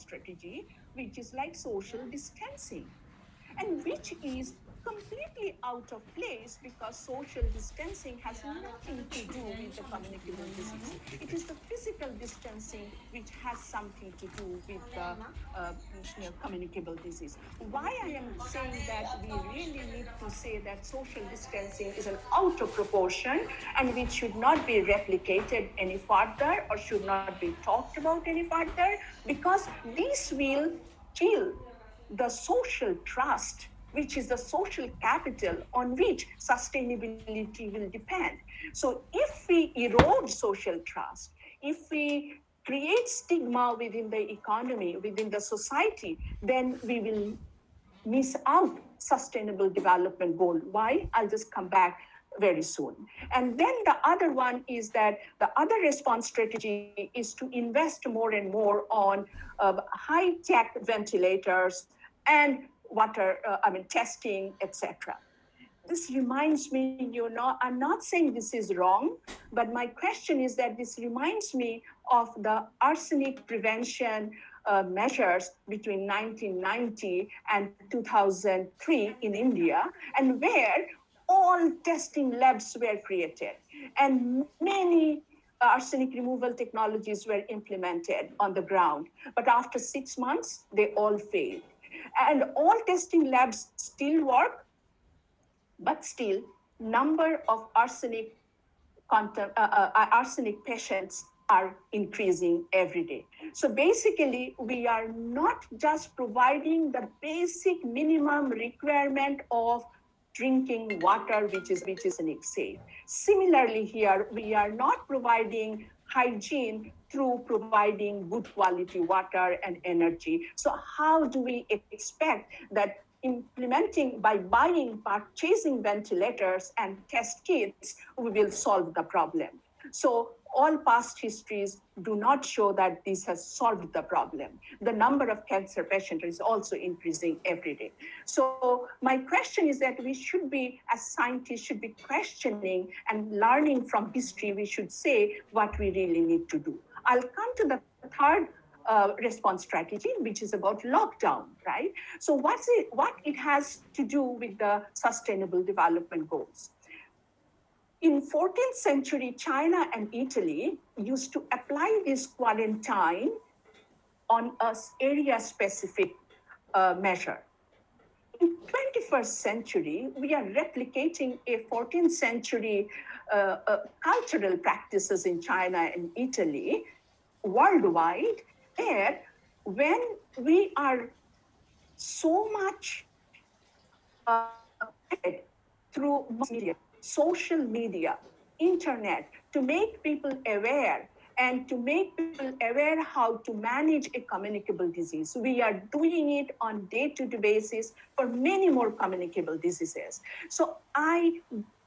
strategy, which is like social distancing, and which is completely out of place because social distancing has nothing to do with the communicable disease. It is the physical distancing which has something to do with the uh, you know, communicable disease. Why I am saying that we really need to say that social distancing is an out of proportion and which should not be replicated any further or should not be talked about any further because this will kill the social trust which is the social capital on which sustainability will depend. So, if we erode social trust, if we create stigma within the economy, within the society, then we will miss out sustainable development goal. Why? I'll just come back very soon. And then the other one is that the other response strategy is to invest more and more on uh, high tech ventilators and water, uh, I mean, testing, etc. This reminds me, you know, I'm not saying this is wrong, but my question is that this reminds me of the arsenic prevention uh, measures between 1990 and 2003 in India, and where all testing labs were created, and many arsenic removal technologies were implemented on the ground. But after six months, they all failed and all testing labs still work but still number of arsenic uh, uh, uh, arsenic patients are increasing every day. So basically we are not just providing the basic minimum requirement of drinking water which is which is an safe similarly here we are not providing hygiene through providing good quality water and energy. So, how do we expect that implementing by buying, purchasing ventilators and test kits, we will solve the problem? So, all past histories do not show that this has solved the problem. The number of cancer patients is also increasing every day. So my question is that we should be, as scientists, should be questioning and learning from history. We should say what we really need to do. I'll come to the third uh, response strategy, which is about lockdown, right? So what's it, what it has to do with the sustainable development goals? In 14th century, China and Italy used to apply this quarantine on a area-specific uh, measure. In 21st century, we are replicating a 14th century uh, uh, cultural practices in China and Italy worldwide, where when we are so much uh, through media, social media, internet, to make people aware and to make people aware how to manage a communicable disease. We are doing it on day-to-day basis for many more communicable diseases. So I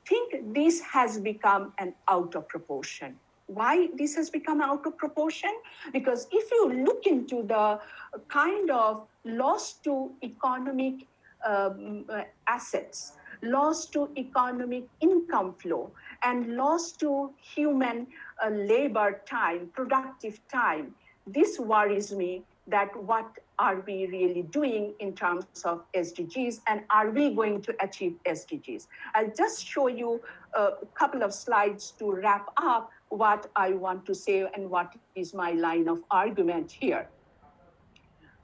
think this has become an out of proportion. Why this has become out of proportion? Because if you look into the kind of loss to economic um, assets loss to economic income flow, and loss to human uh, labor time, productive time. This worries me that what are we really doing in terms of SDGs and are we going to achieve SDGs? I'll just show you a couple of slides to wrap up what I want to say and what is my line of argument here.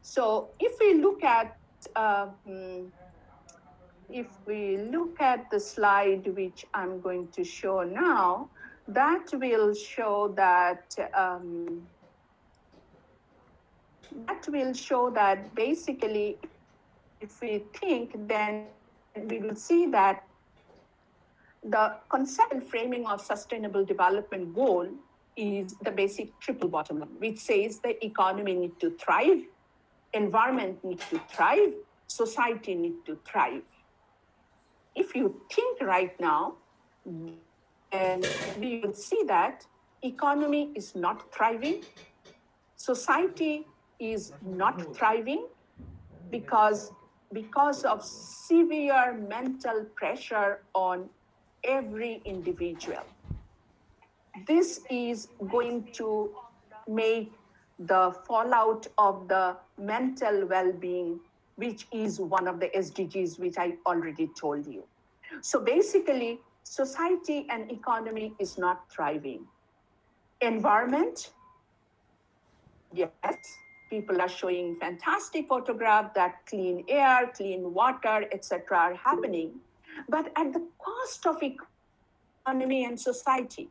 So if we look at um, if we look at the slide which I'm going to show now, that will show that um, that will show that basically if we think then we will see that the conceptual framing of sustainable development goal is the basic triple bottom line, which says the economy need to thrive, environment need to thrive, society need to thrive if you think right now, and we will see that economy is not thriving, society is not thriving because because of severe mental pressure on every individual. This is going to make the fallout of the mental well-being, which is one of the SDGs, which I already told you. So basically, society and economy is not thriving. Environment, yes, people are showing fantastic photographs that clean air, clean water, etc. are happening, but at the cost of economy and society.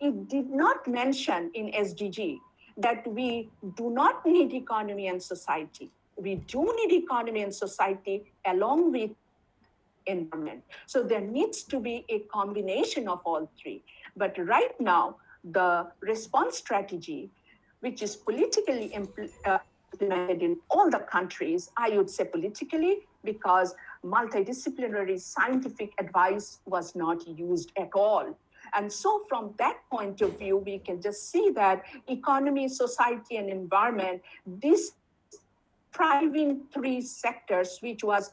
It did not mention in SDG that we do not need economy and society. We do need economy and society along with environment. So there needs to be a combination of all three. But right now, the response strategy, which is politically uh, implemented in all the countries, I would say politically, because multidisciplinary scientific advice was not used at all and so from that point of view, we can just see that economy, society, and environment, these thriving three sectors, which was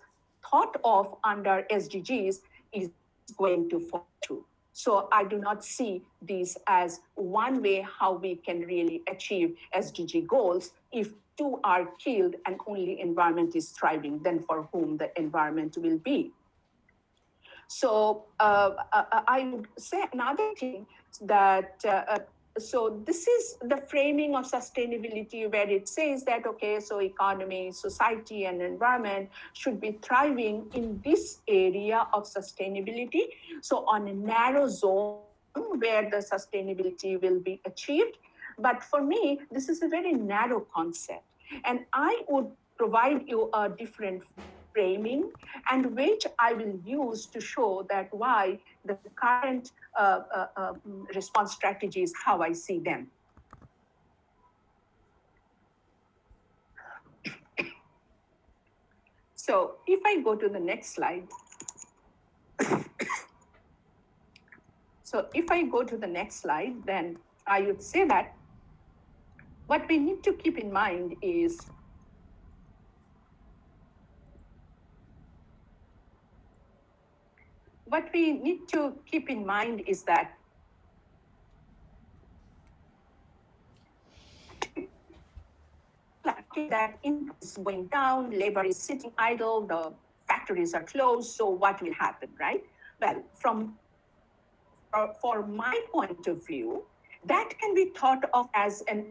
thought of under SDGs, is going to fall through. So I do not see these as one way how we can really achieve SDG goals. If two are killed and only environment is thriving, then for whom the environment will be. So uh, uh, uh, I would say another thing that uh, uh, so this is the framing of sustainability where it says that okay so economy society and environment should be thriving in this area of sustainability. So on a narrow zone where the sustainability will be achieved. But for me this is a very narrow concept. And i would provide you a different framing and which I will use to show that why the current uh, uh, uh, response strategies, how I see them. So if I go to the next slide, so if I go to the next slide, then I would say that what we need to keep in mind is what we need to keep in mind is that that income is going down, labor is sitting idle, the factories are closed, so what will happen, right? Well, from for, for my point of view, that can be thought of as an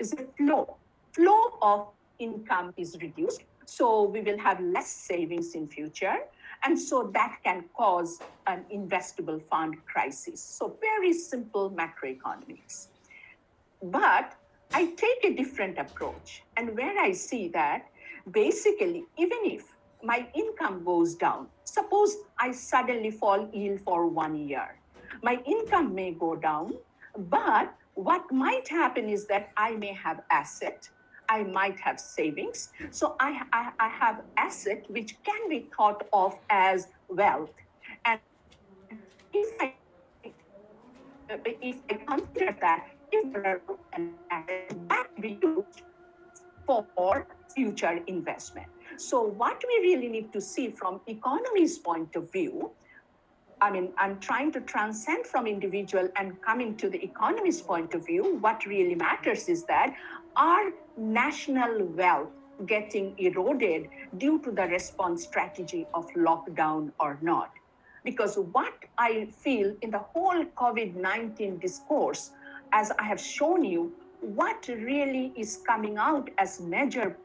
is a flow. Flow of income is reduced, so we will have less savings in future and so that can cause an investable fund crisis. So, very simple macroeconomics. But I take a different approach. And where I see that basically, even if my income goes down, suppose I suddenly fall ill for one year, my income may go down, but what might happen is that I may have asset I might have savings. So I, I, I have asset which can be thought of as wealth. And if I if I consider that if there are that be for future investment. So what we really need to see from economy's point of view I mean, I'm trying to transcend from individual and coming to the economist point of view. What really matters is that our national wealth getting eroded due to the response strategy of lockdown or not. Because what I feel in the whole COVID 19 discourse, as I have shown you, what really is coming out as major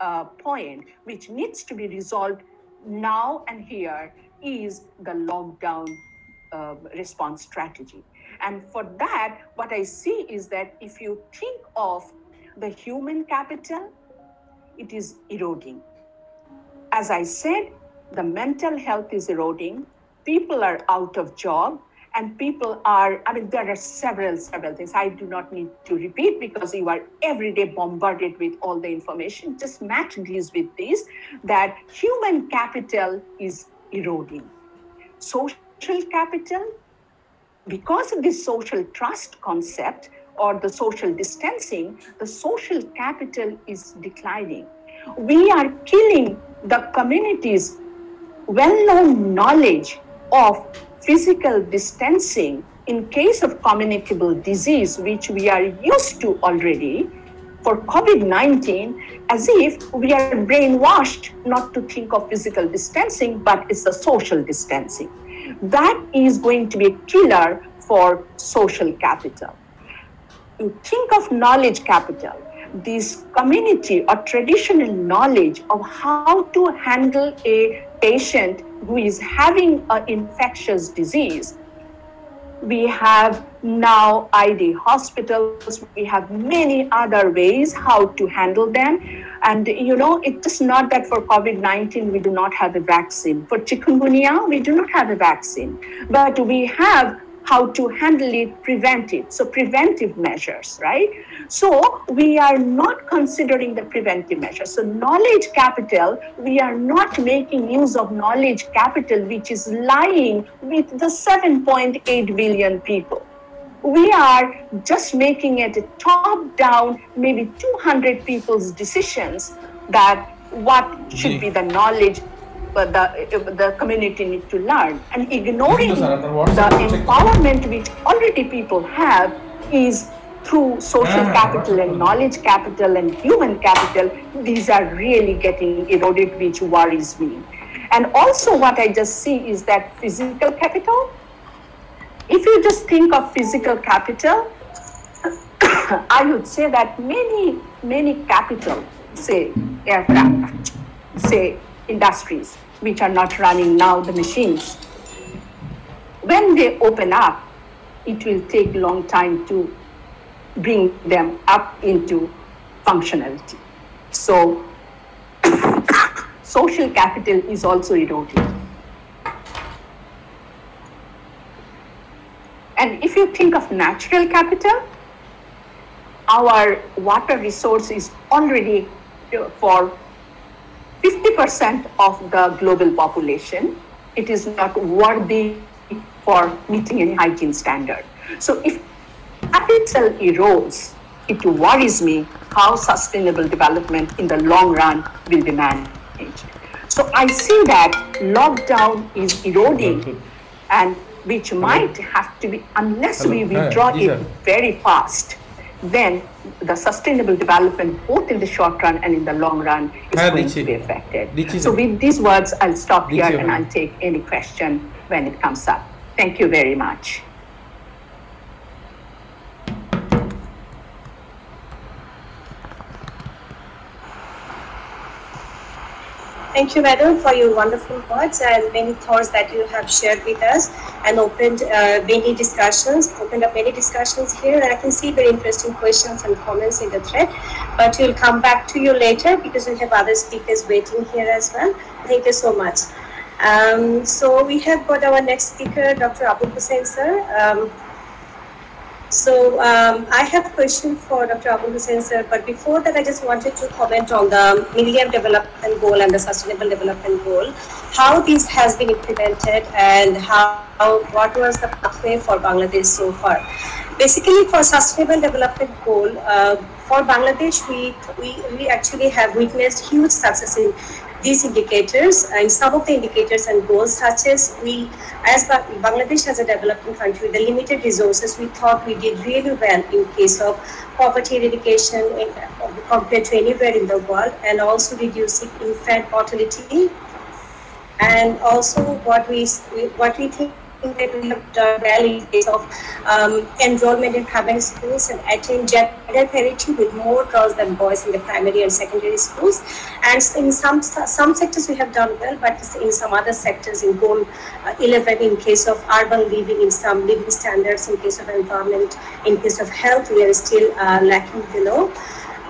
uh, point which needs to be resolved now and here is the lockdown uh, response strategy. And for that, what I see is that if you think of the human capital, it is eroding. As I said, the mental health is eroding, people are out of job, and people are, I mean, there are several, several things I do not need to repeat because you are every day bombarded with all the information. Just Matt deals with this that human capital is eroding. Social capital, because of this social trust concept or the social distancing, the social capital is declining. We are killing the community's well known knowledge of physical distancing in case of communicable disease, which we are used to already, for COVID 19 as if we are brainwashed not to think of physical distancing, but it's a social distancing. That is going to be a killer for social capital. Think of knowledge capital, this community or traditional knowledge of how to handle a patient who is having an infectious disease we have now ID hospitals. We have many other ways how to handle them. And, you know, it's just not that for COVID 19 we do not have a vaccine. For chikungunya, we do not have a vaccine. But we have how to handle it, prevent it. So preventive measures, right? So we are not considering the preventive measures. So knowledge capital, we are not making use of knowledge capital, which is lying with the 7.8 billion people. We are just making it a top down, maybe 200 people's decisions that what should be the knowledge the, the community needs to learn. And ignoring the empowerment which already people have is through social capital and knowledge capital and human capital, these are really getting eroded, which worries me. And also, what I just see is that physical capital. If you just think of physical capital, I would say that many, many capital, say aircraft, say industries, which are not running now, the machines. When they open up, it will take a long time to bring them up into functionality. So social capital is also eroding. And if you think of natural capital, our water resource is already uh, for 50% of the global population, it is not worthy for meeting any hygiene standard. So if capital erodes, it worries me how sustainable development in the long run will be managed. So I see that lockdown is eroding and which might have to be, unless we withdraw it very fast, then the sustainable development, both in the short run and in the long run, is going to be affected. So with these words, I'll stop here and I'll take any question when it comes up. Thank you very much. Thank you, Madam, for your wonderful words and many thoughts that you have shared with us and opened uh, many discussions, opened up many discussions here. And I can see very interesting questions and comments in the thread, but we'll come back to you later because we have other speakers waiting here as well. Thank you so much. Um, so we have got our next speaker, Dr. Abul Hossain, sir. Um, so um, I have a question for Dr. Abul Hossain sir, but before that I just wanted to comment on the Millennium Development Goal and the Sustainable Development Goal, how this has been implemented and how, what was the pathway for Bangladesh so far. Basically for Sustainable Development Goal, uh, for Bangladesh, we, we, we actually have witnessed huge success in these indicators and some of the indicators and goals such as we as Bangladesh as a developing country with the limited resources we thought we did really well in case of poverty eradication compared to anywhere in the world and also reducing infant mortality. And also what we what we think that we have done well in case of um, enrollment in primary schools and attain gender parity with more girls than boys in the primary and secondary schools. And in some some sectors we have done well, but in some other sectors, in goal uh, 11, in case of urban living, in some living standards, in case of environment, in case of health, we are still uh, lacking below.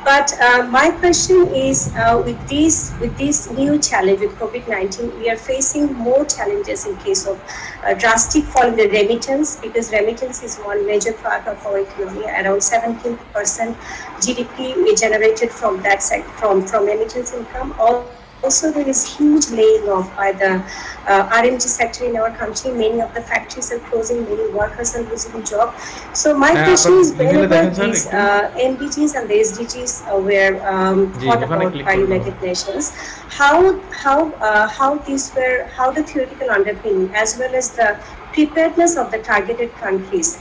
But uh, my question is, uh, with this with this new challenge with COVID-19, we are facing more challenges in case of uh, drastic fall in the remittance because remittance is one major part of our economy. Around 17% GDP we generated from that sec- from from remittance income. All also there is huge laying off by the uh, RMG sector in our country. Many of the factories are closing, many workers are losing job. So my uh, question is whenever these uh, MDGs and the SDGs uh, were um, thought about by United Nations, how how uh, how these were how the theoretical underpinning as well as the preparedness of the targeted countries,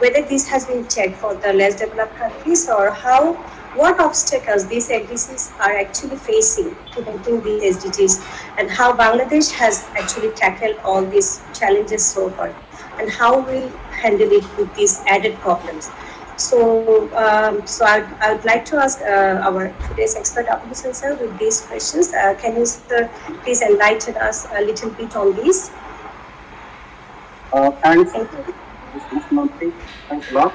whether this has been checked for the less developed countries or how, what obstacles these SDGs are actually facing to meeting these SDGs and how Bangladesh has actually tackled all these challenges so far and how we'll handle it with these added problems. So, um, so I'd, I'd like to ask uh, our today's expert officer sir with these questions. Uh, can you sir please enlighten us a little bit on these? Uh, thanks, Thank you. Thanks a lot.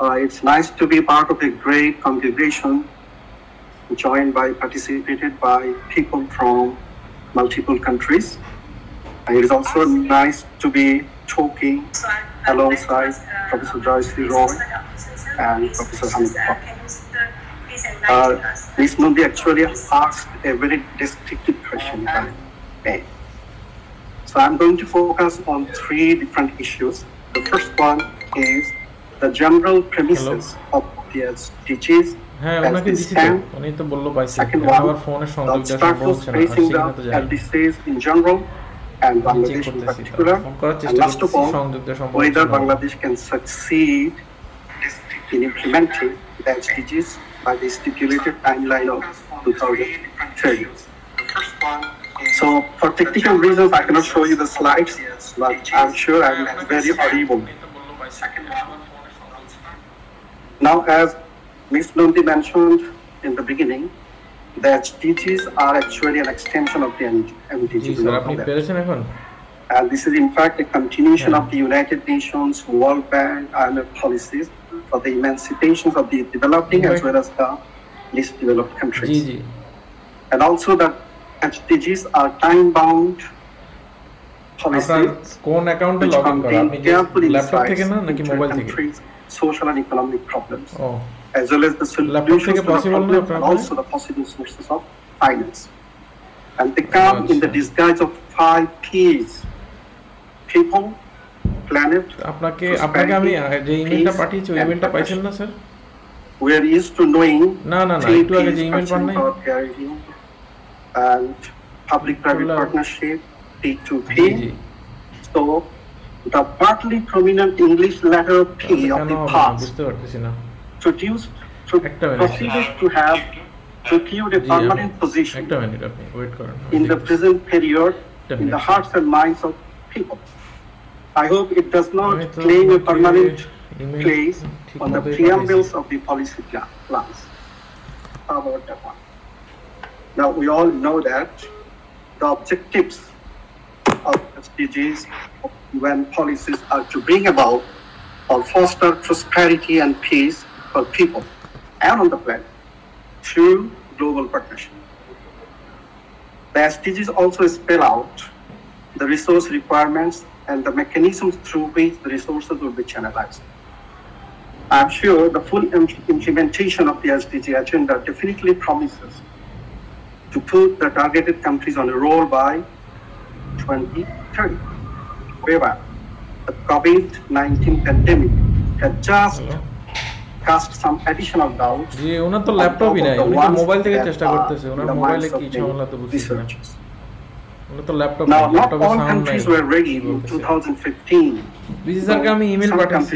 Uh, it's nice to be part of a great congregation joined by, participated by people from multiple countries. And it is also nice to be talking alongside Professor Joyashree Roy and Professor Hamid. Uh, Ms. Nandi actually asked a very distinctive question, I. So I'm going to focus on three different issues. The first one is the general premises of these SDGs হ্যাঁ ওনাকে দিছি তো। উনি তো বললো পাইছি আবার ফোনের সংযোগটা বলছে না সেখানে তো জানি in general and Bangladesh in particular and last of all whether Bangladesh can succeed in implementing the SDGs by the stipulated timeline of 2030. So for technical reasons I cannot show you the slides but I'm sure I'm very audible. Now, as Ms. Nandi mentioned in the beginning, the SDGs are actually an extension of the MDGs. And this is in fact a continuation yeah. of the United Nations, World Bank, IMF policies for the emancipation of the developing as well as the least developed countries. And also the SDGs are time-bound policies which contain careful insights countries social and economic problems, O as well as the Laptop solutions থেকে to the possible না problem আপনার and কাছে? also the possible sources of finance. And they come in the আচ্ছা। disguise of five P's: people, planet, আপনাকে আপনাকে আমি আহ, যে ইমেলটা পাঠিয়েছি ওই ইমেলটা পাইছেন না sir we are used to knowing না না না three একটু আগে যে P's ইমেল পান নাই for parity and public-private Hello. partnership, P2P. G G So the partly prominent English letter P of the past produced proceeded to have procured a permanent position in the present period in the hearts and minds of people. I hope it does not claim a permanent place on the preambles of the policy plans. Now we all know that the objectives of SDGs of when policies are to bring about or foster prosperity and peace for people and on the planet through global partnership. The SDGs also spell out the resource requirements and the mechanisms through which the resources will be channelized. I'm sure the full implementation of the SDG agenda definitely promises to put the targeted countries on a roll by 2030. However, the COVID-19 pandemic had just cast some additional doubts জি ওনার তো on ল্যাপটপই নাই the উনি তো ones mobile থেকে that চেষ্টা are করতেছে ওনার the মোবাইলে minds of কি the ঝামেলা তো বুঝতেছি না researchers. তো ল্যাপটপ Now, not ল্যাপটপে all সাউন্ড নাই countries were ready in বলতেছে 2015. বিজি স্যারকে আমি ইমেল Some পাঠাচ্ছি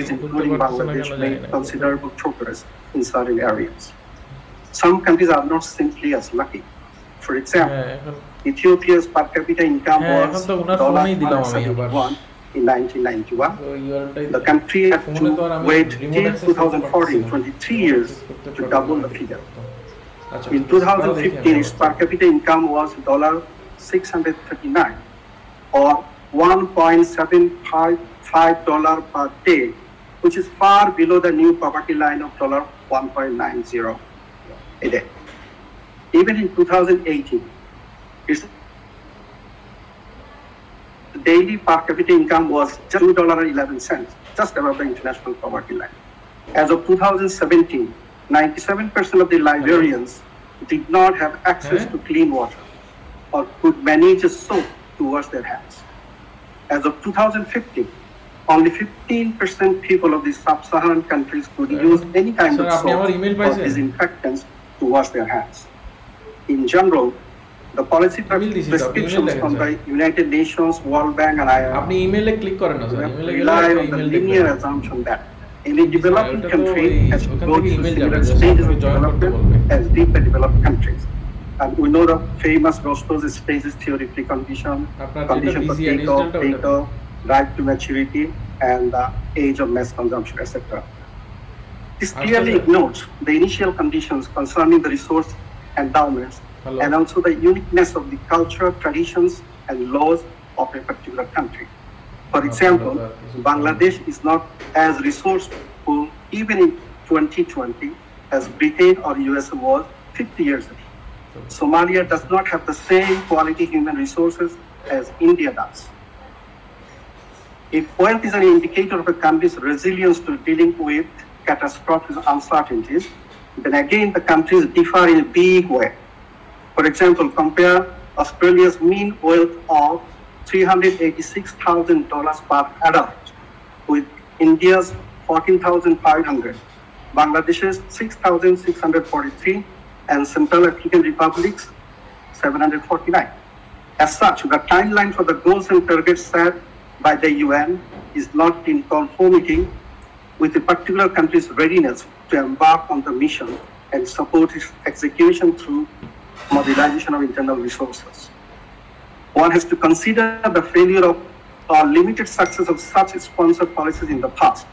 না কেন জানি না considerable progress in certain areas. Some countries are not simply as lucky. For example, Ethiopia's per capita income was $1.71 in 1991. The country had to wait till 2014, 23 years, to double the figure. In 2015, its per capita income was $639 or $1.75 per day, which is far below the new poverty line of $1.90 a day even in 2018. Its daily per capita income was just $2.11, just above the international poverty line. As of 2017, 97% of the Liberians did not have access to clean water or could manage a soap to wash their hands. As of 2015, only 15% people of the sub-Saharan countries could use any kind of soap or disinfectants to wash their hands in general, the policy prescriptions from the United Nations, World Bank, and IMF rely on the linear assumption that any developing country has to go through similar stages of development as deeper developed countries. And we know the famous Rostow's stages theory precondition, condition for takeoff, takeoff, drive to maturity, and the age of mass consumption, etc. This clearly ignores the initial conditions concerning the resource endowments Hello. and also the uniqueness of the culture, traditions, and laws of a particular country. For example, sir. This is- Bangladesh is not as resourceful even in 2020 as Britain or US was 50 years ago. Somalia does not have the same quality human resources as India does. If wealth is an indicator of a country's resilience to dealing with catastrophic uncertainties, then again the countries differ in a big way. For example, compare Australia's mean wealth of $386,000 per adult with India's 14,500, Bangladesh's 6,643, and Central African Republic's 749. As such, the timeline for the goals and targets set by the UN is not in conformity with a particular country's readiness to embark on the mission and support its execution through mobilization of internal resources. One has to consider the failure of or limited success of such sponsored policies in the past.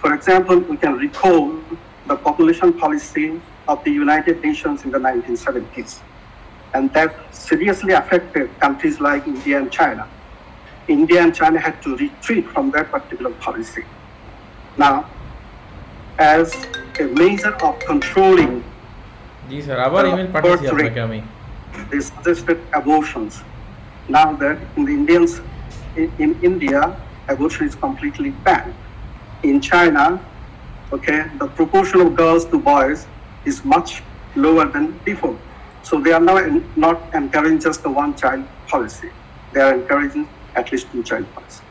For example, we can recall the population policy of the United Nations in the 1970s, and that seriously affected countries like India and China. India and China had to retreat from that particular policy. Now, as a measure of controlling G sir আবার email পাঠিয়েছি আপনাকে আমি they suggested abortions. Now that in the Indians, in, in India, abortion is completely banned. In China, okay, the proportion of girls to boys is much lower than before. So they are now en- not encouraging just the one child policy. They are encouraging at least two child policy.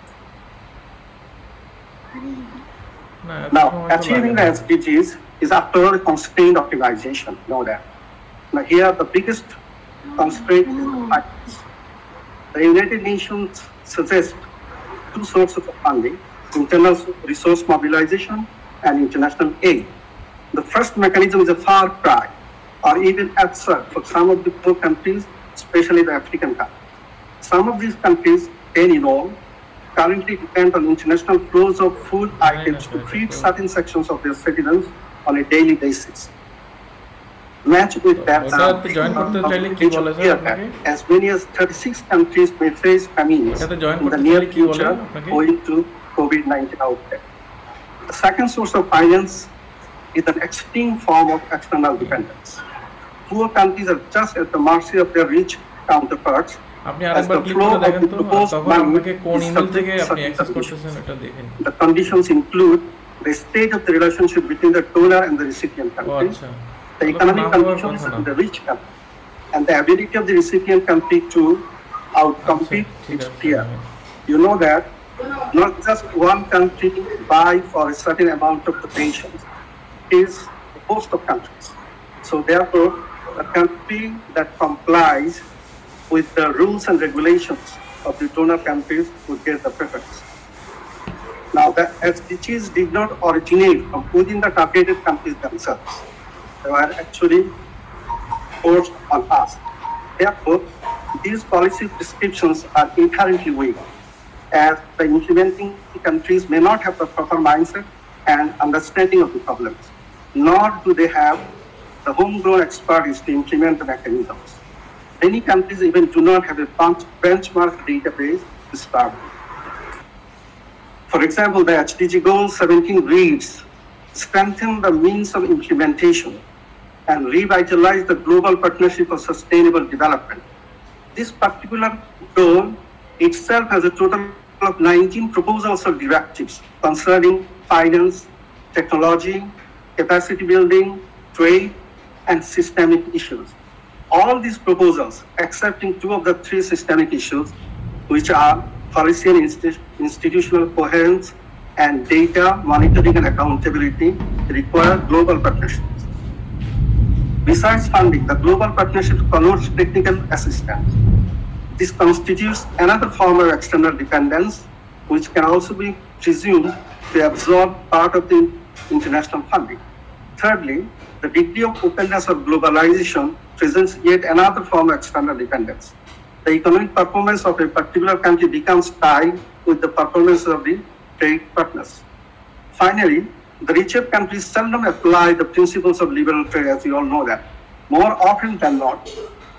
Now, achieving the SDGs is after constrained optimization, know that. Now, here the biggest constraint is the United Nations suggests two sources of funding, internal resource mobilization and international aid. The first mechanism is a far cry, or even absurd for some of the poor countries, especially the African countries. Some of these countries, any and all, currently depend on international flows of food items to feed certain sections of their citizens on a daily basis. Match with that, uh, as many as 36 countries may face famines in the near future owing to COVID 19 outbreak. The second source of finance is an extreme form of external dependence. Poor countries are just at the mercy of their rich counterparts আপনি as আরেকবার the click flow করে of দেখেন the তো proposed তখন money আপনাকে কোন is email subject থেকে to আপনি certain অ্যাক্সেস conditions. করতেছেন এটা দেখেন The conditions include the state of the relationship between the donor and the recipient O country, আচ্ছা the তাহলে economic না হওয়ার conditions কথা in না the rich country, and the ability of the recipient country to outcompete আচ্ছা, ঠিক its আছে peer. You know that not just one country buy for a certain amount of the pensions, is a host of countries. So therefore, a country that complies with the rules and regulations of the donor countries would get the preference. Now, the SDGs did not originate from within the targeted countries themselves. They were actually forced on us. Therefore, these policy prescriptions are inherently weak, as the implementing countries may not have the proper mindset and understanding of the problems, nor do they have the homegrown expertise to implement the mechanisms. Many countries even do not have a benchmark database to start with. For example, the SDG Goal 17 reads, strengthen the means of implementation and revitalize the global partnership for sustainable development. This particular goal itself has a total of 19 proposals or directives concerning finance, technology, capacity building, trade, and systemic issues. All these proposals, excepting two of the three systemic issues, which are policy and insti- institutional coherence and data monitoring and accountability, require global partnerships. Besides funding, the global partnership connotes technical assistance. This constitutes another form of external dependence, which can also be presumed to absorb part of the international funding. Thirdly, the degree of openness of globalization presents yet another form of external dependence. The economic performance of a particular country becomes tied with the performance of the trade partners. Finally, the richer countries seldom apply the principles of liberal trade, as we all know that. More often than not,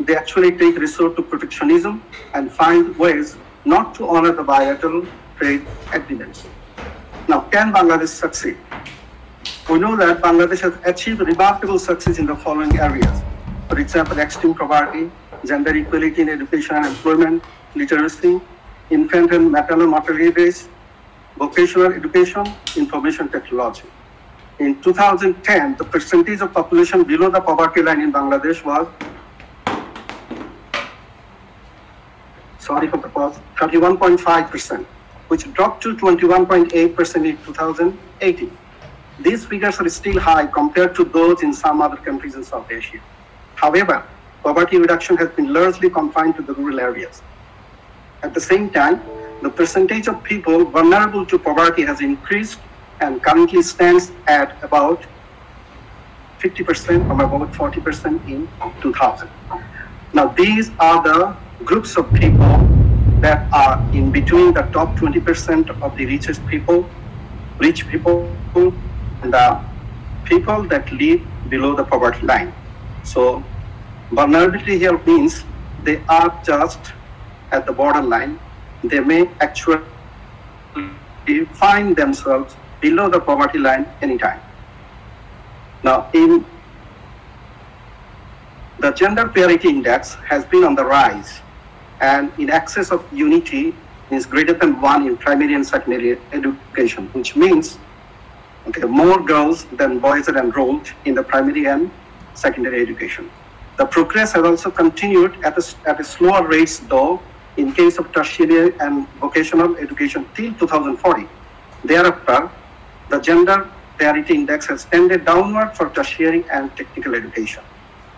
they actually take resort to protectionism and find ways not to honor the bilateral trade agreements. Now, can Bangladesh succeed? We know that Bangladesh has achieved remarkable success in the following areas. For example, extreme poverty, gender equality in education and employment, literacy, infant and maternal mortality rates, vocational education, information technology. In 2010, the percentage of population below the poverty line in Bangladesh was, sorry for the pause, 31.5%, which dropped to 21.8% in 2018. These figures are still high compared to those in some other countries in South Asia. However, poverty reduction has been largely confined to the rural areas. At the same time, the percentage of people vulnerable to poverty has increased and currently stands at about 50% from about 40% in 2000. Now, these are the groups of people that are in between the top 20% of the richest people, rich people, and the people that live below the poverty line. So vulnerability here means they are just at the borderline. They may actually find themselves below the poverty line anytime. Now, in the gender parity index has been on the rise and in excess of unity is greater than one in primary and secondary education, which means Okay, more girls than boys are enrolled in the primary and secondary education. The progress has also continued at a, at a slower rate, though, in case of tertiary and vocational education till 2040. Thereafter, the gender parity index has tended downward for tertiary and technical education.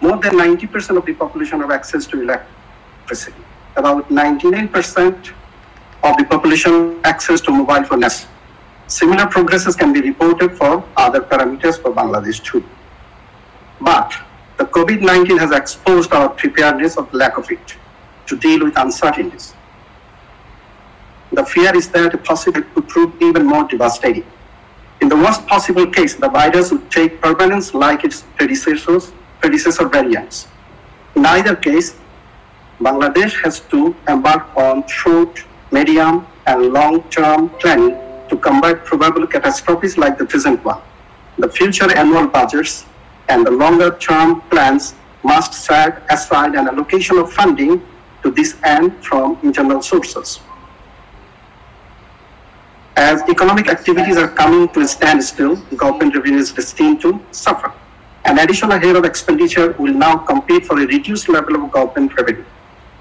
More than 90% of the population have access to electricity. About 99% of the population access to mobile phones. Similar progresses can be reported for other parameters for Bangladesh too. But the COVID-19 has exposed our preparedness of lack of it to deal with uncertainties. The fear is that a possibility could prove even more devastating. In the worst possible case, the virus would take permanence like its predecessors, predecessor variants. In either case, Bangladesh has to embark on short, medium, and long-term planning to combat probable catastrophes like the present one. The future annual budgets and the longer term plans must set aside an allocation of funding to this end from internal sources. As economic activities are coming to a standstill, government revenue is destined to suffer. An additional year of expenditure will now compete for a reduced level of government revenue.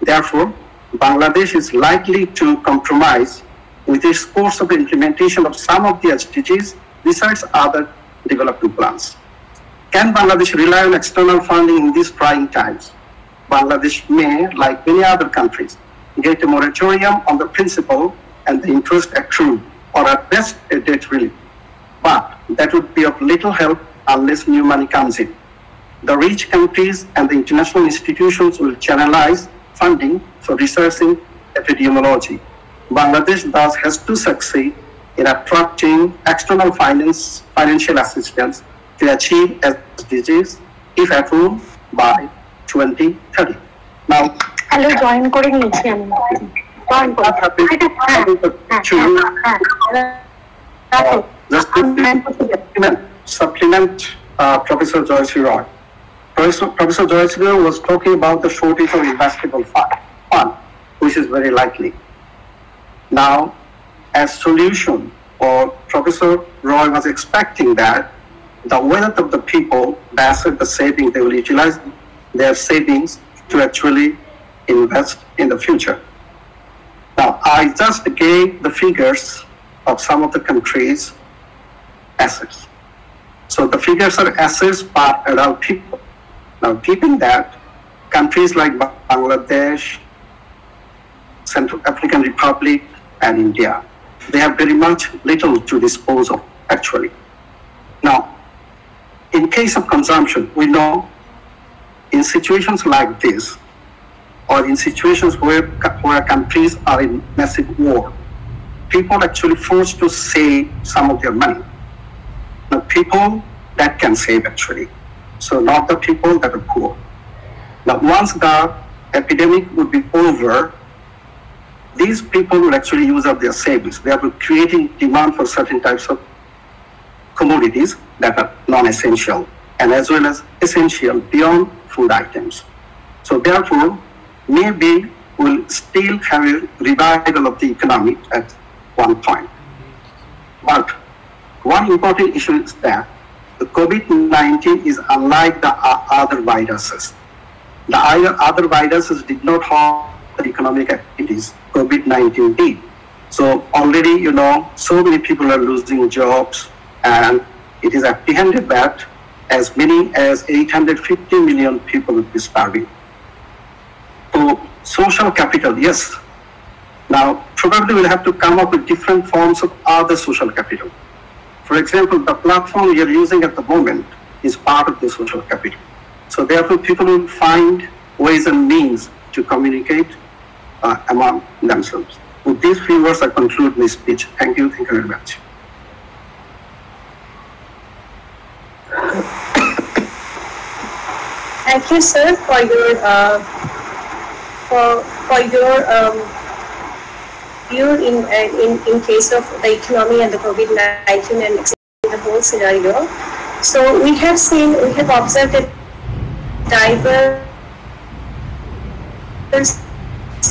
Therefore, Bangladesh is likely to compromise with its course of implementation of some of the SDGs besides other development plans. Can Bangladesh rely on external funding in these trying times? Bangladesh may, like many other countries, get a moratorium on the principal and the interest accrued, or at best a debt relief. But that would be of little help unless new money comes in. The rich countries and the international institutions will channelize funding for researching epidemiology Bangladesh thus has to succeed in attracting external finance, financial assistance to achieve SDGs if approved by 2030. Now, hello, join করে নিয়েছি আমি join করে uh, supplement uh, Professor Joyashree Roy. Professor, Professor Joyashree Roy was talking about the shortage of investable fund, fund, which is very likely. Now, as solution, or Professor Roy was expecting that the wealth of the people, the asset, the savings, they will utilize their savings to actually invest in the future. Now, I just gave the figures of some of the countries' assets. So the figures are assets per adult people. Now, keeping that, countries like Bangladesh, Central African Republic, and India, they have very much little to dispose of actually. Now, in case of consumption, we know in situations like this, or in situations where, where countries are in massive war, people are actually forced to save some of their money. The people that can save actually. So not the people that are poor. Now once the epidemic would be over, these people will actually use up their savings. They are creating demand for certain types of commodities that are non-essential and as well as essential beyond food items. So therefore, maybe we'll still have a revival of the economy at one point. But one important issue is that the COVID-19 is unlike the other viruses. The other viruses did not harm the economic activities. COVID-19 did. So already, you know, so many people are losing jobs, and it is apprehended that as many as 850 million people will be starving. So social capital, yes. Now, probably we'll have to come up with different forms of other social capital. For example, the platform you're using at the moment is part of the social capital. So therefore, people will find ways and means to communicate uh, among themselves. With these few words, I conclude my speech. Thank you. Thank you very much. Thank you, sir, for your uh, for for your um, view in, uh, in in case of the economy and the COVID nineteen and the whole scenario. So we have seen, we have observed a diverse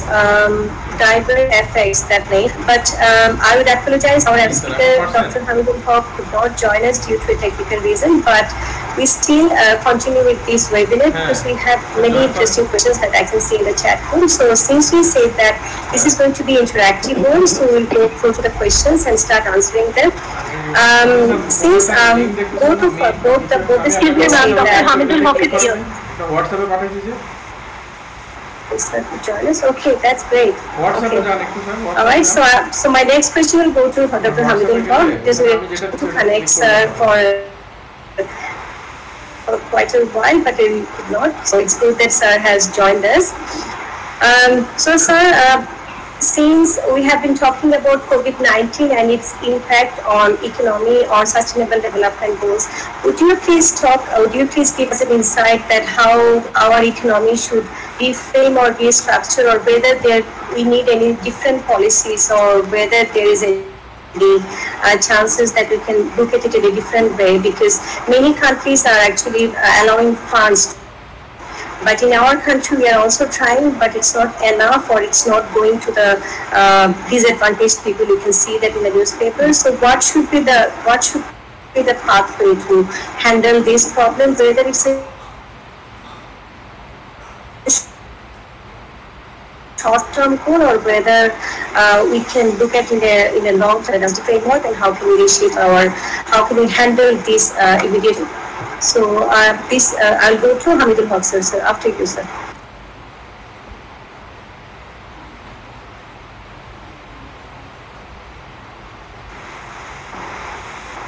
um, diverse effects that made. But um, I would apologize. Our speaker, Dr. Hamidul Huq, could not join us due to a technical reason, but we still uh, continue with this webinar because we have many interesting questions that I can see in the chat room. So since we said that this is going to be interactive mode, so we'll go through the questions and start answering them. Um, since um, both of uh, both the both the speakers, Dr. Hamidul Huq is here. WhatsApp is for Jonas. Okay, that's great. What's okay. Alright, so uh, so my next question will go to Dr. Hamidul Huq. This will connects uh, for, for quite a while, but it did not. So it's good that sir has joined us. Um, so sir, uh, since we have been talking about COVID-19 and its impact on economy or sustainable development goals, would you please talk, uh, would you please give us an insight that how our economy should reframe or restructure or whether there we need any different policies or whether there is a the uh, chances that we can look at it in a different way? Because many countries are actually uh, allowing funds but in our country we are also trying but it's not enough or it's not going to the uh, disadvantaged people. You can see that in the newspapers so what should be the what should be the pathway to handle this problem? Whether it's a short-term goal or whether uh, we can look at in a in a long-term as the framework and how can we reshape our how can we handle this uh, immediately. So uh, uh, I'll go to Hamidul Huq sir, sir after you sir.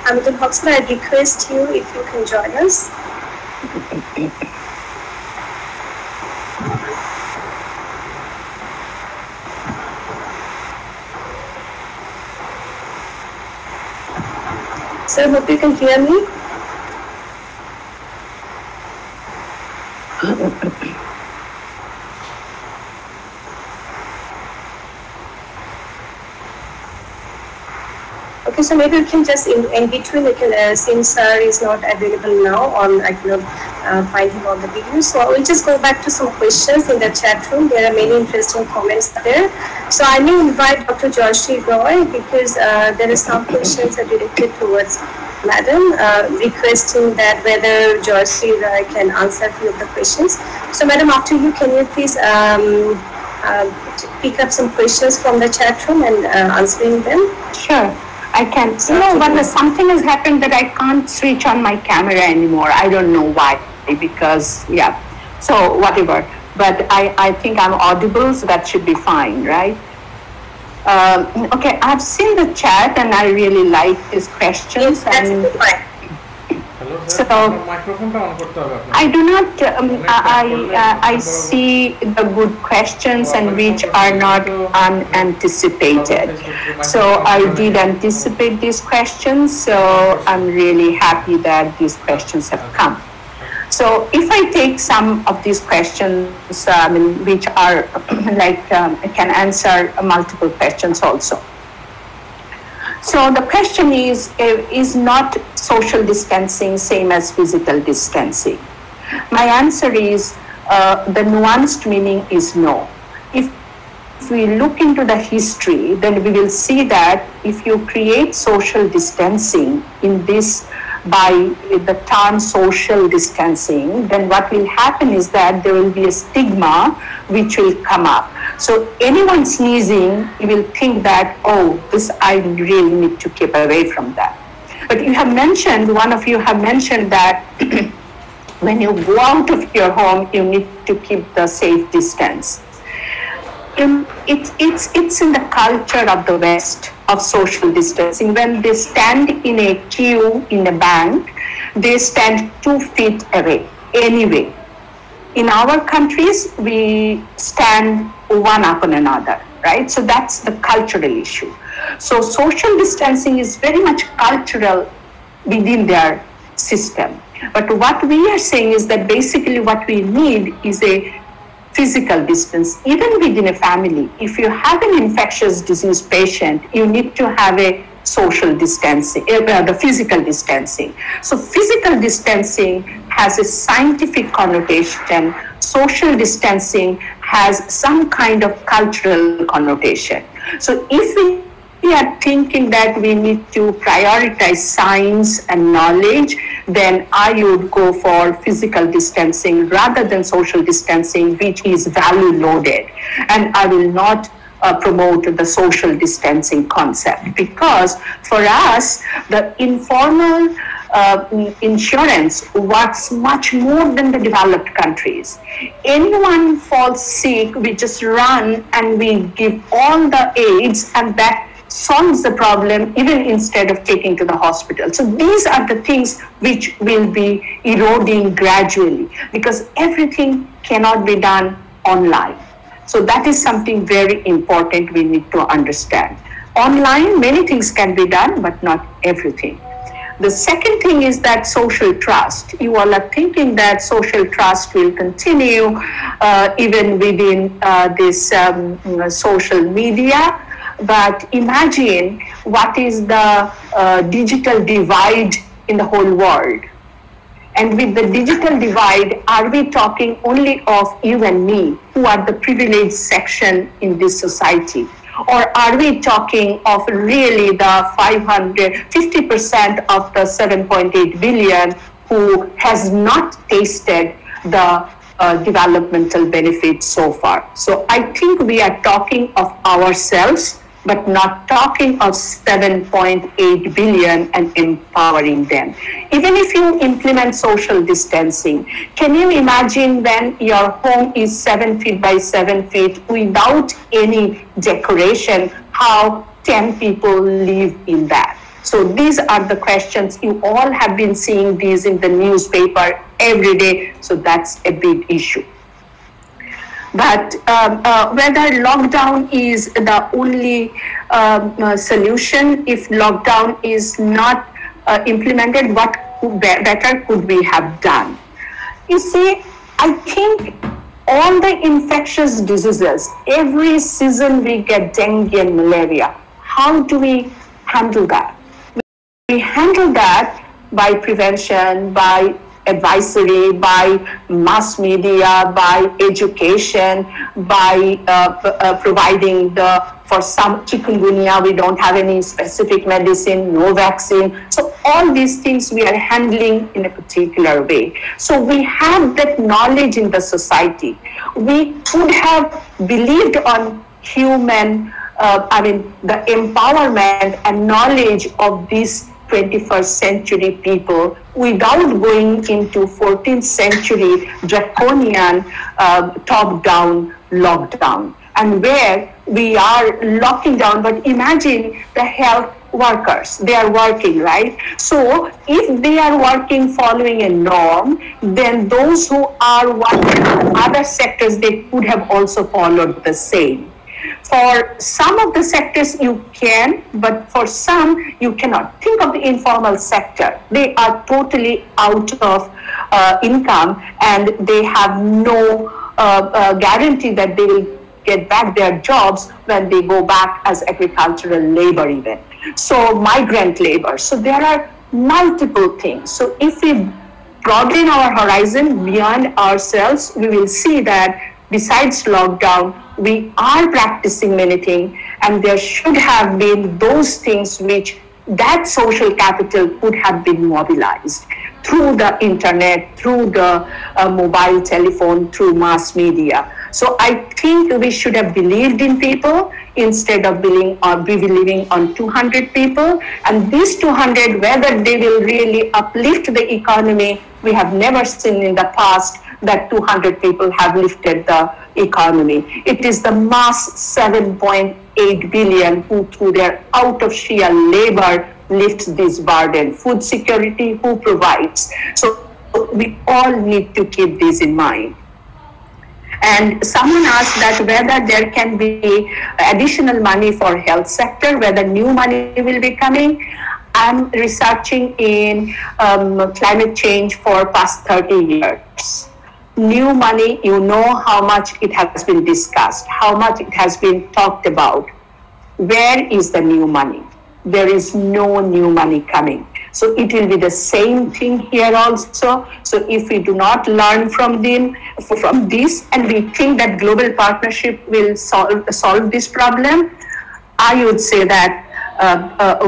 Hamidul Huq sir, I request you if you can join us. Sir, hope you can hear me. So maybe we can just in, in between, we can, uh, since sir is not available now on, I cannot uh, find him on the video. So I will just go back to some questions in the chat room. There are many interesting comments there. So I may invite Dr. Joyashree Roy because uh, there are some questions are directed towards Madam, uh, requesting that whether Joyashree Roy can answer a few of the questions. So Madam, after you, can you please um, uh, pick up some questions from the chat room and uh, answering them? Sure, I can't. Absolutely. No, but something has happened that I can't switch on my camera anymore. I don't know why. Because, yeah. So, whatever. But I, I think I'm audible, so that should be fine, right? Um, okay, I've seen the chat and I really like these questions. Yes, that's and, so I do not. Um, I uh, I see the good questions and which are not unanticipated. So I did anticipate these questions. So I'm really happy that these questions have come. So if I take some of these questions, um, which are like um, I can answer multiple questions also. So the question is, uh, is not social distancing same as physical distancing? My answer is, uh, the nuanced meaning is no. If, if we look into the history, then we will see that if you create social distancing in this by the term social distancing, then what will happen is that there will be a stigma which will come up. So anyone sneezing, you will think that, oh, this I really need to keep away from that. But you have mentioned, one of you have mentioned that when you go out of your home, you need to keep the safe distance. It's, it's, it's in the culture of the West of social distancing. When they stand in a queue in a bank, they stand two feet away anyway. In our countries, we stand one upon another, right? So that's the cultural issue. So social distancing is very much cultural within their system. But what we are saying is that basically what we need is a physical distance. Even within a family, if you have an infectious disease patient, you need to have a social distancing, uh, the physical distancing. So physical distancing has a scientific connotation. Social distancing has some kind of cultural connotation. So if we we are thinking that we need to prioritize science and knowledge, then I would go for physical distancing rather than social distancing, which is value loaded. And I will not uh, promote the social distancing concept because for us, the informal uh, insurance works much more than the developed countries. Anyone falls sick, we just run and we give all the aids, and that solves the problem even instead of taking to the hospital. So these are the things which will be eroding gradually because everything cannot be done online. So that is something very important we need to understand. Online, many things can be done, but not everything. The second thing is that social trust. You all are thinking that social trust will continue uh, even within uh, this um, social media. But imagine what is the uh, digital divide in the whole world. And with the digital divide, are we talking only of you and me, who are the privileged section in this society? Or are we talking of really the 500, 50% of the 7.8 billion who has not tasted the uh, developmental benefits so far? So I think we are talking of ourselves but not talking of 7.8 billion and empowering them. Even if you implement social distancing, can you imagine when your home is seven feet by seven feet without any decoration, how 10 people live in that? So these are the questions. You all have been seeing these in the newspaper every day. So that's a big issue. But um, uh, whether lockdown is the only um, uh, solution, if lockdown is not uh, implemented, what could be- better could we have done? You see, I think all the infectious diseases, every season we get dengue and malaria. How do we handle that? we handle that by prevention, by advisory, by mass media, by education, by uh, uh, providing the, for some chikungunya, we don't have any specific medicine, no vaccine. So all these things we are handling in a particular way. So we have that knowledge in the society. We could have believed on human uh, I mean, the empowerment and knowledge of these 21st century people without going into 14th century draconian uh, top-down lockdown and where we are locking down. But imagine the health workers, they are working, right? So if they are working following a norm, then those who are working in other sectors, they could have also followed the same. For some of the sectors you can, but for some you cannot. Think of the informal sector. They are totally out of uh, income and they have no uh, uh, guarantee that they will get back their jobs when they go back as agricultural labor even. So migrant labor. So there are multiple things. So if we broaden our horizon beyond ourselves, we will see that besides lockdown, we are practicing many things and there should have been those things which that social capital could have been mobilized through the internet, through the uh, mobile telephone, through mass media. So I think we should have believed in people instead of believing on, believing on 200 people. And these 200, whether they will really uplift the economy, we have never seen in the past that 200 people have lifted the economy. It is the mass 7.8 billion who through their out of sheer labor lifts this burden. Food security, who provides? So we all need to keep this in mind. And someone asked that whether there can be additional money for health sector, whether new money will be coming. I'm researching in um, climate change for past 30 years. New money, you know how much it has been discussed, how much it has been talked about. Where is the new money? There is no new money coming. So it will be the same thing here also. So if we do not learn from them, from this, and we think that global partnership will solve, solve this problem, I would say that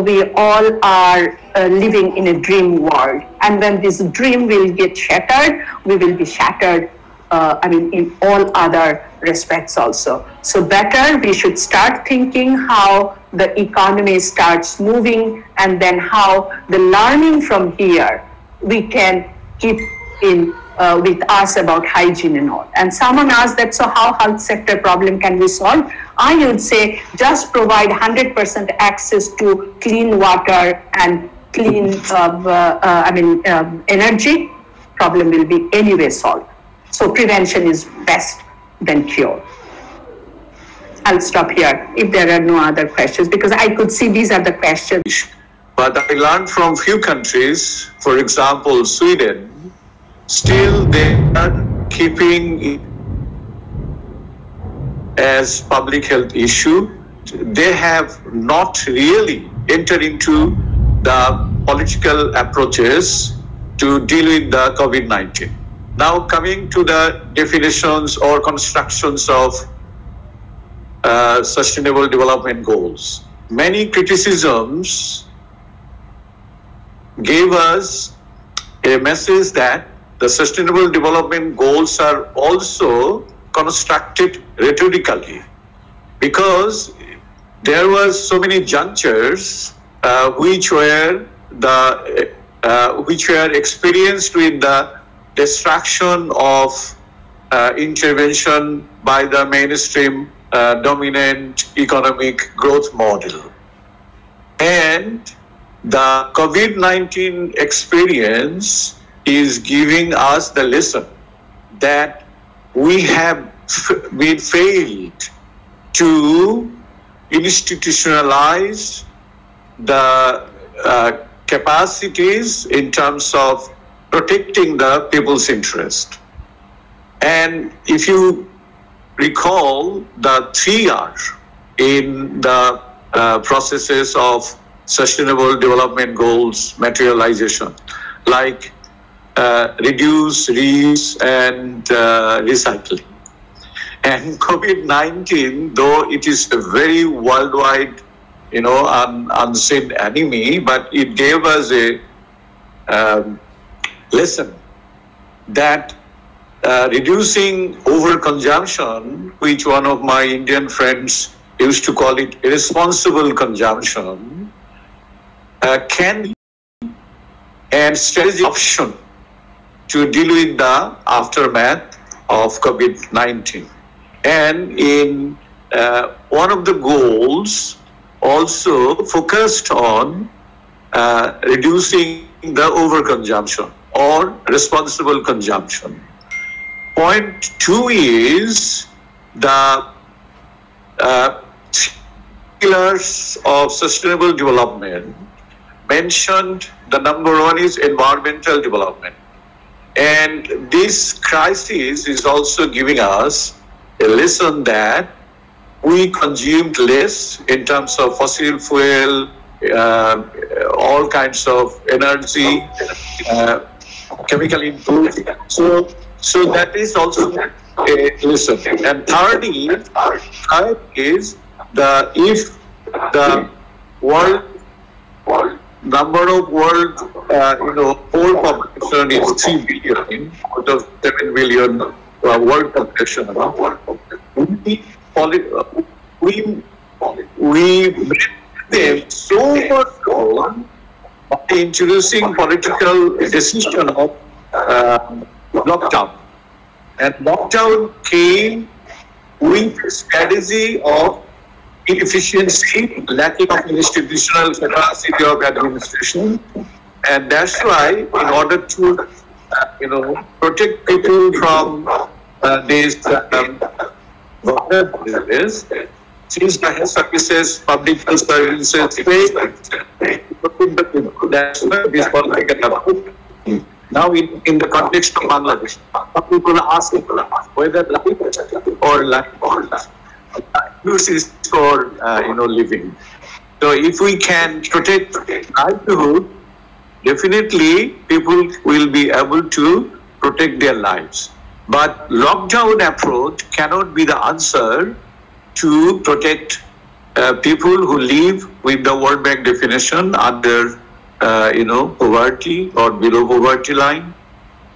we all are uh, living in a dream world. And when this dream will get shattered, we will be shattered, uh, I mean, in all other respects also. So better we should start thinking how the economy starts moving and then how the learning from here we can keep in uh, with us about hygiene and all. And someone asked that, so how health sector problem can be solved? I would say just provide 100% access to clean water and clean, uh, uh, I mean, um, energy, problem will be anyway solved. So prevention is best than cure. I'll stop here if there are no other questions because I could see these are the questions. But I learned from few countries, for example, Sweden, still they are keeping it as public health issue. They have not really entered into the political approaches to deal with the COVID-19. Now coming to the definitions or constructions of uh, sustainable development goals. Many criticisms gave us a message that the sustainable development goals are also constructed rhetorically because there was so many junctures uh, which were the uh, which were experienced with the destruction of uh, intervention by the mainstream uh, dominant economic growth model. And the COVID 19 experience is giving us the lesson that we have been failed to institutionalize the uh, capacities in terms of protecting the people's interest. And if you recall the three R in the uh, processes of sustainable development goals materialization, like reduce, reuse, and uh, recycling. And COVID-19, though it is a very worldwide, you know, un- unseen enemy, but it gave us a um, lesson that uh, reducing overconsumption, which one of my Indian friends used to call it irresponsible consumption, uh, can and strategy option to deal with the aftermath of COVID-19. And in uh, one of the goals also focused on uh, reducing the overconsumption or responsible consumption. Point two is the uh, pillars of sustainable development mentioned the number one is environmental development. And this crisis is also giving us a lesson that we consumed less in terms of fossil fuel, uh, all kinds of energy, uh, chemical input. So, so that is also a lesson. And third is, third is the if the world, world number of world, uh, you know, whole population is 3 billion out of 7 billion uh, world population. We, we, we made them so much so by introducing political decision of uh, lockdown. And lockdown came with strategy of inefficiency, lacking of institutional capacity of administration. And that's why, in order to, uh, you know, protect people from uh, these um, vulnerabilities, since the health services, public health services, that's why this political now, in, in the context of Bangladesh, people are asking whether life or life or life use is for uh, you know living. So if we can protect livelihood, definitely people will be able to protect their lives. But lockdown approach cannot be the answer to protect uh, people who live with the World Bank definition under uh, you know poverty or below poverty line.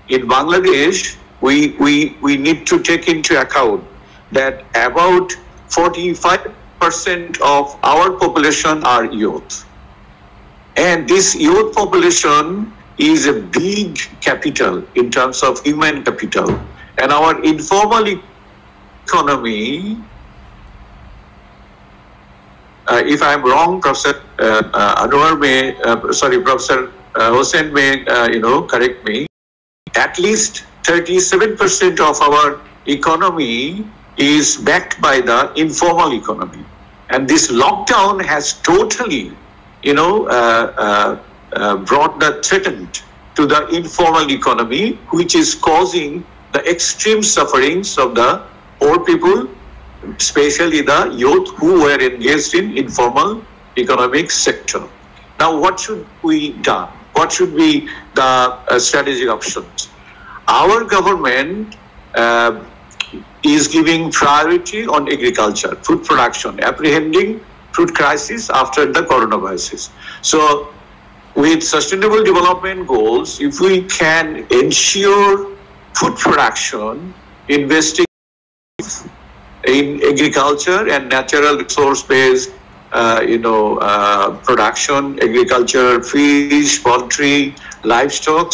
In Bangladesh, we, we, we need to take into account that about 45% of our population are youth. And this youth population is a big capital in terms of human capital. And our informal economy, uh, if I'm wrong, Professor uh, uh, Anwar may, uh, sorry, Professor uh, Hossain may, uh, you know, correct me. At least 37% of our economy is backed by the informal economy. And this lockdown has totally, you know, uh, uh, uh, brought the threatened to the informal economy, which is causing the extreme sufferings of the poor people, especially the youth who were engaged in informal economic sector. Now, what should we do? What should be the uh, strategic options? Our government uh, is giving priority on agriculture, food production, apprehending food crisis after the coronavirus. So with sustainable development goals, if we can ensure food production, investing in agriculture and natural resource-based, uh, you know, uh, production, agriculture, fish, poultry, livestock,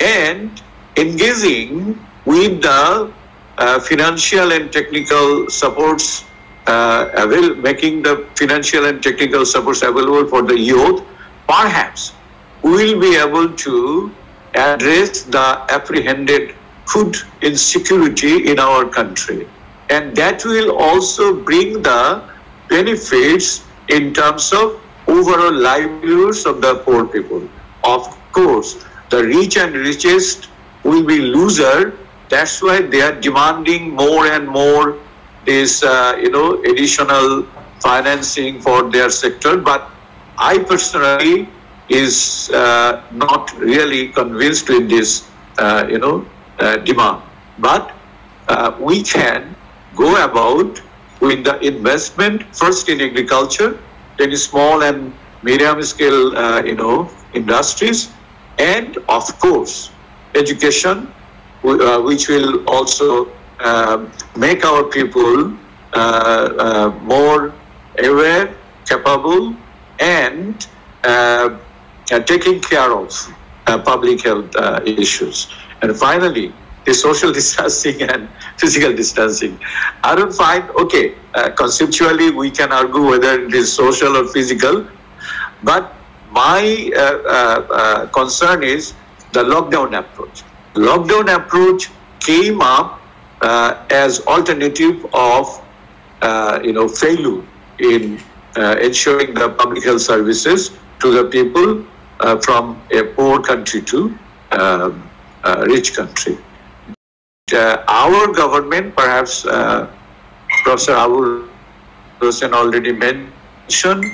and engaging with the financial and technical supports uh, avail- making the financial and technical supports available for the youth, perhaps we will be able to address the apprehended food insecurity in our country. And that will also bring the benefits in terms of overall livelihoods of the poor people. Of course, the rich and richest will be loser that's why they are demanding more and more this, uh, you know, additional financing for their sector. But I personally is uh, not really convinced with this, uh, you know, uh, demand. But uh, we can go about with the investment first in agriculture, then small and medium scale, uh, you know, industries, and of course, education which will also uh, make our people uh, more aware, capable, and taking care of uh, public health uh, issues. And finally, the social distancing and physical distancing. I don't find, okay, uh, conceptually we can argue whether it is social or physical, but my uh, uh, uh, concern is the lockdown approach. Lockdown approach came up as alternative of, you know, failure in ensuring the public health services to the people from a poor country to um, a rich country. Uh, our government, perhaps uh, Professor Abul Hossain already mentioned,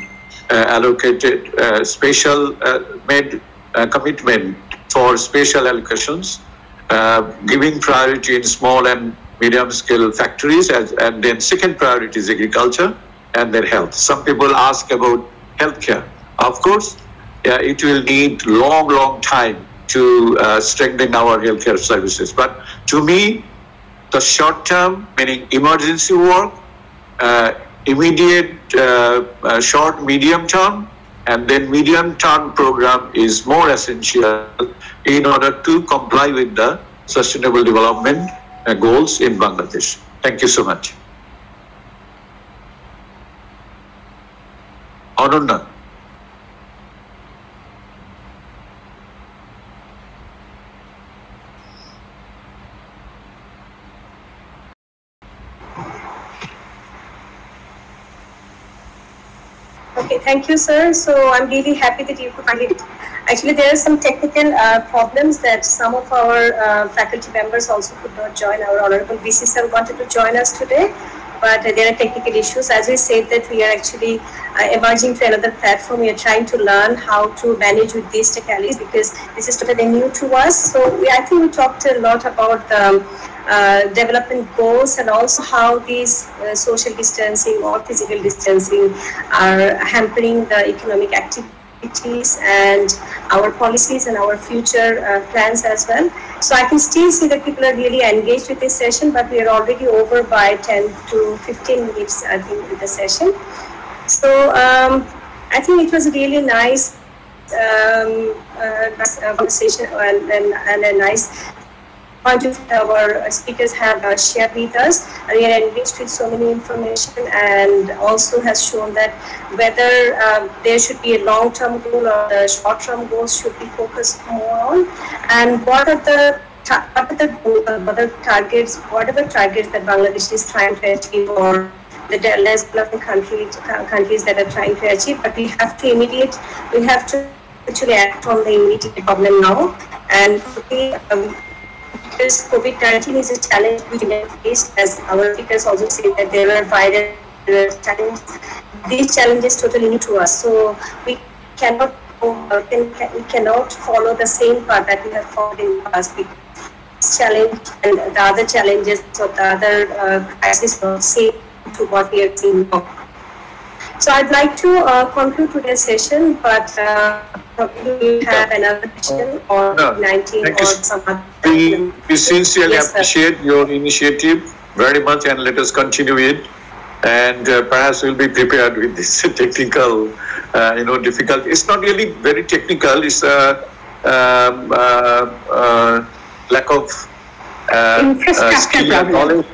uh, allocated uh, special, uh, made commitment for special allocations, giving priority in small and medium scale factories, as, and then second priority is agriculture and their health. Some people ask about healthcare. Of course, it will need long, long time to uh, strengthen our healthcare services. But to me, the short term, meaning emergency work, uh, immediate uh, uh, short, medium term, and then medium term program is more essential in order to comply with the sustainable development uh, goals in Bangladesh. Thank you so much. Ananda. Okay, thank you, sir. So I'm really happy that you could it. Actually, there are some technical uh, problems that some of our uh, faculty members also could not join. Our honorable VC sir wanted to join us today, but uh, there are technical issues. As we said that we are actually uh, emerging to another platform. We are trying to learn how to manage with these technologies because this is totally new to us. So we, I think we talked a lot about the uh, development goals and also how these uh, social distancing or physical distancing are hampering the economic and our policies and our future uh, plans as well. So I can still see that people are really engaged with this session, but we are already over by 10 to 15 minutes, I think, with the session. So um, I think it was a really nice um, uh, conversation and, and, and, a nice bunch of our speakers have uh, shared with us. We are enriched with so many information and also has shown that whether um, there should be a long-term goal or the short-term goals should be focused more on and what are the what are the, what are the targets, whatever targets that Bangladesh is trying to achieve or the less developing countries, countries that are trying to achieve, but we have to immediate, we have to actually act on the immediate problem now. And um, because COVID-19 is a challenge we can face, as our speakers also say that there are viral challenges. These challenges totally new to us, so we cannot uh, we cannot follow the same path that we have followed in the past. This challenge and the other challenges or the other uh, crises are same to what we have seen now. So I'd like to uh, conclude today's session, but uh, probably have another question or no, 19 or some other. We, we sincerely yes, appreciate your initiative very much and let us continue it. And uh, perhaps we'll be prepared with this technical, uh, you know, difficult. It's not really very technical. It's a um, uh, uh, lack of and knowledge.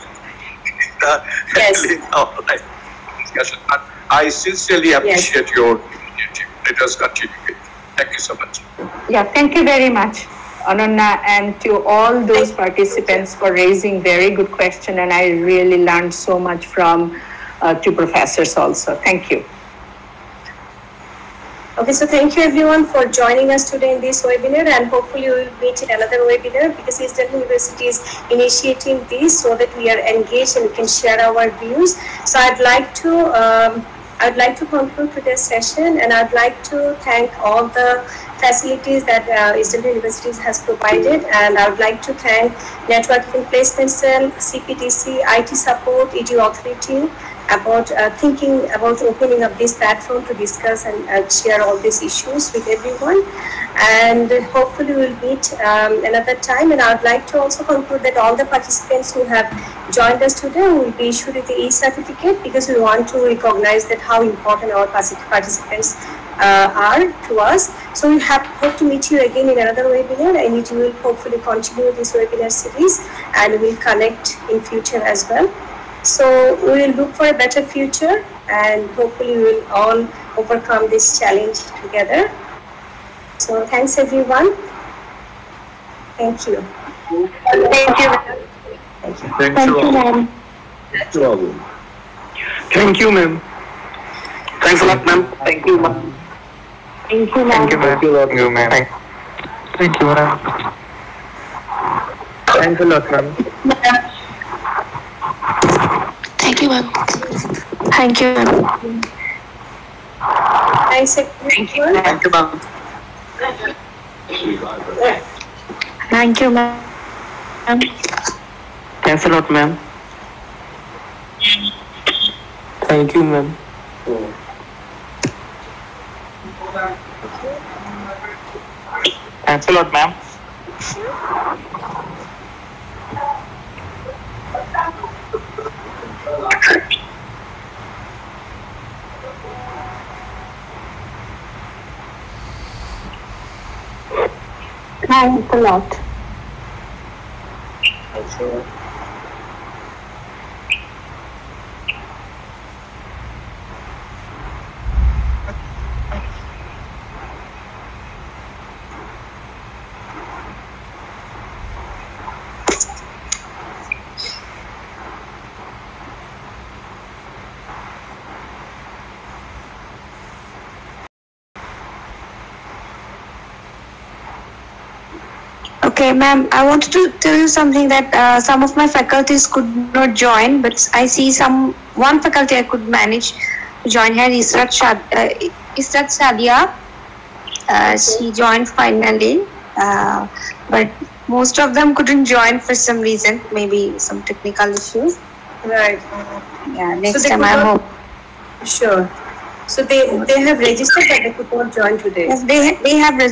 yes. I sincerely appreciate yes. your initiative. Let us continue it. Thank you so much. Yeah, thank you very much, Ananya, and to all those participants for raising very good question. And I really learned so much from uh, two professors also. Thank you. Okay, so thank you everyone for joining us today in this webinar and hopefully we will meet in another webinar because Eastern University is initiating this so that we are engaged and we can share our views. So I'd like to um, I'd like to conclude today's session and I'd like to thank all the facilities that uh, East Delta University has provided and I would like to thank Networking Placement Cell, CPTC, IT Support, EDU Authority, about uh, thinking about opening up this platform to discuss and uh, share all these issues with everyone. And hopefully we'll meet um, another time. And I'd like to also conclude that all the participants who have joined us today will be issued with the e-certificate because we want to recognize that how important our participants uh, are to us. So we have, hope to meet you again in another webinar and it will hopefully continue this webinar series and we'll connect in future as well. So we will look for a better future and hopefully we will all overcome this challenge together. So thanks everyone. Thank you. Thank you. Thank you. Thank you, ma'am. Thank you all. Thank you, ma'am. Thanks a lot, ma'am. Thank you, ma'am. Thank you, ma'am. Thank you, Thank you, ma'am. Thank you, ma'am. Thanks a lot, ma'am. Thank you, ma'am. Thank you, ma'am. Thanks everyone. Thank you, ma'am. Thank you, ma'am. Thanks a lot, ma'am. Thank you, ma'am. Thanks a lot, ma'am. Thanks a lot. Thank you. Okay, ma'am, I wanted to tell you something that uh, some of my faculties could not join, but I see some one faculty I could manage to join here, Israt, Shad, uh, Israt Sadia. Uh, she joined finally, uh, but most of them couldn't join for some reason, maybe some technical issues. Right. Yeah, next they time I hope. Sure. So they they have registered but they could not join today. Yes, they they have